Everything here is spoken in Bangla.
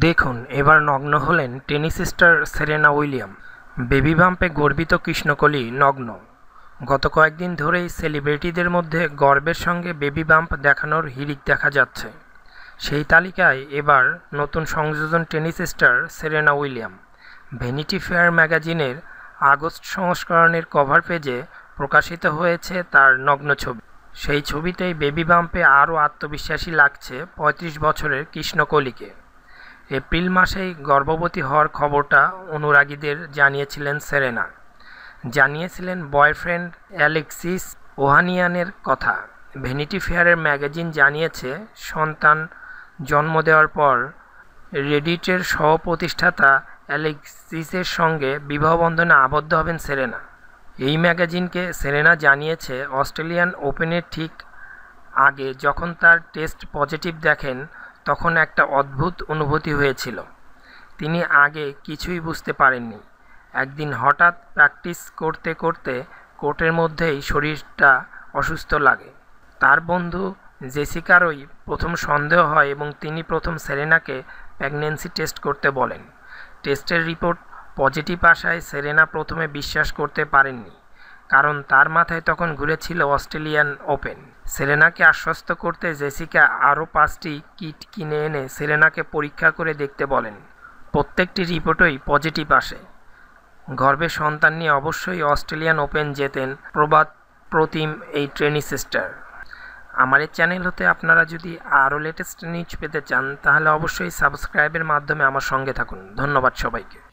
দেখুন, এবার নগ্ন হলেন tennis star Serena William. Baby বাম্পে গর্বিত কৃষ্ণকলি নগ্ন। গত কয়েকদিন ধরেই সেলিব্রিটিদের মধ্যে গর্বের সঙ্গে বেবি বাম্প দেখানোর হিড়িক দেখা যাচ্ছে। সেই তালিকায় এবার নতুন সংযোজন tennis star Serena William. Vanity Fair ম্যাগাজিনের আগস্ট সংস্করণের কভার পেজে প্রকাশিত হয়েছে তার নগ্ন ছবি। সেই ছবিতেই বেবি বাম্পে আরও আত্মবিশ্বাসী লাগছে পঁয়ত্রিশ বছরের কৃষ্ণকলিকে। এপ্রিল মাসেই গর্ভবতী হওয়ার খবরটা অনুরাগীদের জানিয়েছিলেন সেরেনা। জানিয়েছিলেন বয়ফ্রেন্ড অ্যালেক্সিস ওহানিয়ানের কথা। ভ্যানিটি ফেয়ারের ম্যাগাজিন জানিয়েছে, সন্তান জন্ম দেওয়ার পর রেডিটের সহ প্রতিষ্ঠাতা অ্যালেক্সিসের সঙ্গে বিবাহবন্ধনে আবদ্ধ হবেন সেরেনা। এই ম্যাগাজিনকে সেরেনা জানিয়েছে অস্ট্রেলিয়ান ওপেনের ঠিক আগে যখন তার টেস্ট পজিটিভ দেখেন, তখন একটা অদ্ভুত অনুভূতি হয়েছিল। তিনি আগে কিছুই বুঝতে পারেননি। একদিন হঠাৎ প্র্যাকটিস করতে করতে কোর্টের মধ্যেই শরীরটা অসুস্থ লাগে। তার বন্ধু জেসিকারই প্রথম সন্দেহ হয় এবং তিনি প্রথম সেরেনাকে প্রেগনেন্সি টেস্ট করতে বলেন। টেস্টের রিপোর্ট পজিটিভ আসায় সেরেনা প্রথমে বিশ্বাস করতে পারেননি, কারণ তার মাথায় তখন ঘুরেছিল অস্ট্রেলিয়ান ওপেন। সেরেনাকে আশ্বস্ত করতে জেসিকা আরও পাঁচটি কিট কিনে এনে সেরেনাকে পরীক্ষা করে দেখতে বলেন। প্রত্যেকটি রিপোর্টই পজিটিভ আসে। গর্ভে সন্তান নিয়ে অবশ্যই অস্ট্রেলিয়ান ওপেন জেতেন প্রবাদ প্রতিম এই ট্রেনি স্টার আমার এই চ্যানেল হতে আপনারা যদি আরও লেটেস্ট নিউজ পেতে চান, তাহলে অবশ্যই সাবস্ক্রাইবের মাধ্যমে আমার সঙ্গে থাকুন। ধন্যবাদ সবাইকে।